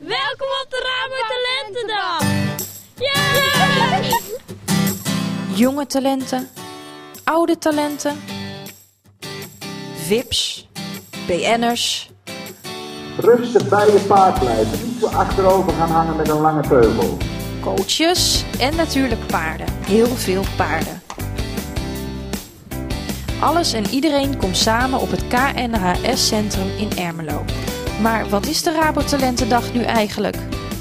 Welkom op de Rabo Talentendag! Ja! Jonge talenten, oude talenten, VIP's, BN'ers, Rustig bij je paard blijven. Niet zo achterover gaan hangen met een lange teugel. coaches en natuurlijk paarden. Heel veel paarden. Alles en iedereen komt samen op het KNHS-centrum in Ermelo. Maar wat is de Rabo Talentendag nu eigenlijk?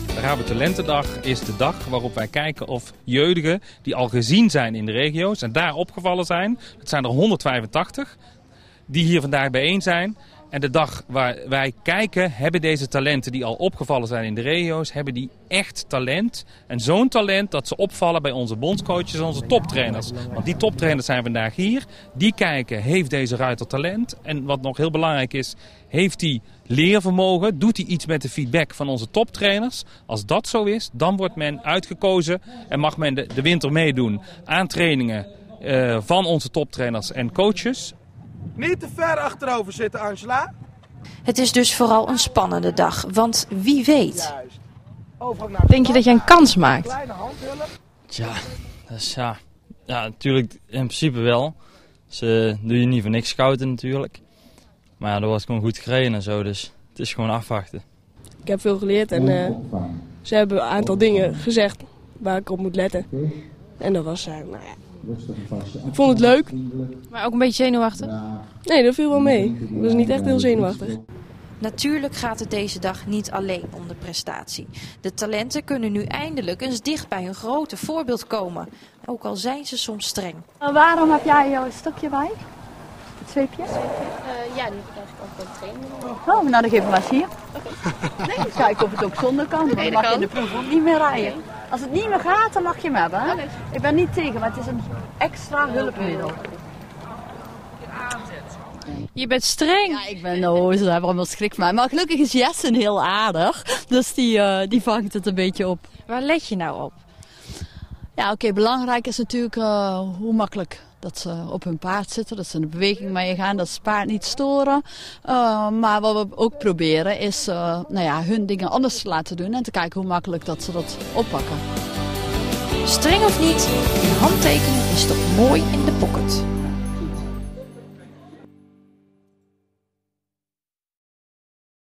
De Rabo Talentendag is de dag waarop wij kijken of jeugdigen die al gezien zijn in de regio's en daar opgevallen zijn, dat zijn er 185, die hier vandaag bijeen zijn. En de dag waar wij kijken, hebben deze talenten die al opgevallen zijn in de regio's, hebben die echt talent. En zo'n talent dat ze opvallen bij onze bondscoaches en onze toptrainers. Want die toptrainers zijn vandaag hier. Die kijken, heeft deze ruiter talent? En wat nog heel belangrijk is, heeft hij leervermogen? Doet hij iets met de feedback van onze toptrainers? Als dat zo is, dan wordt men uitgekozen en mag men de, de winter meedoen aan trainingen eh, van onze toptrainers en coaches. Niet te ver achterover zitten, Angela. Het is dus vooral een spannende dag, want wie weet. Juist. Overgang naar Denk je dat je een kans maakt? kleine handhulp. Tja, dat is ja. Ja, natuurlijk in principe wel. Ze doe je niet voor niks scouten natuurlijk. Maar ja, er wordt gewoon goed gereden en zo, dus het is gewoon afwachten. Ik heb veel geleerd en eh, ze hebben een aantal dingen gezegd waar ik op moet letten. En dat was, eh, nou ja. Ik vond het leuk. Maar ook een beetje zenuwachtig? Nee, dat viel wel mee. Ik was niet echt heel zenuwachtig. Natuurlijk gaat het deze dag niet alleen om de prestatie. De talenten kunnen nu eindelijk eens dicht bij hun grote voorbeeld komen. Ook al zijn ze soms streng. waarom heb jij jouw stokje bij? Het zweepje? ja, die krijg ik ook op training. Oh, nou dan geef hem maar eens hier. Nee, kijk of het ook zonder kan. Dan mag je in de proef ook niet meer rijden. Als het niet meer gaat, dan mag je hem hebben. Hè? Ik ben niet tegen, maar het is een extra hulpmiddel. Je bent streng. Ja, ik ben, oh, ze hebben allemaal schrik van mij. Maar gelukkig is Jessen heel aardig. Dus die, eh, die vangt het een beetje op. Waar let je nou op? Ja, oké, belangrijk is natuurlijk eh, hoe makkelijk dat ze op hun paard zitten. Dat ze in beweging mee gaan, dat ze het paard niet storen. Eh, maar wat we ook proberen is eh, nou ja, hun dingen anders te laten doen. En te kijken hoe makkelijk dat ze dat oppakken. Streng of niet, een handtekening is toch mooi in de pocket.